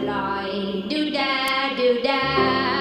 fly. Do da, do da.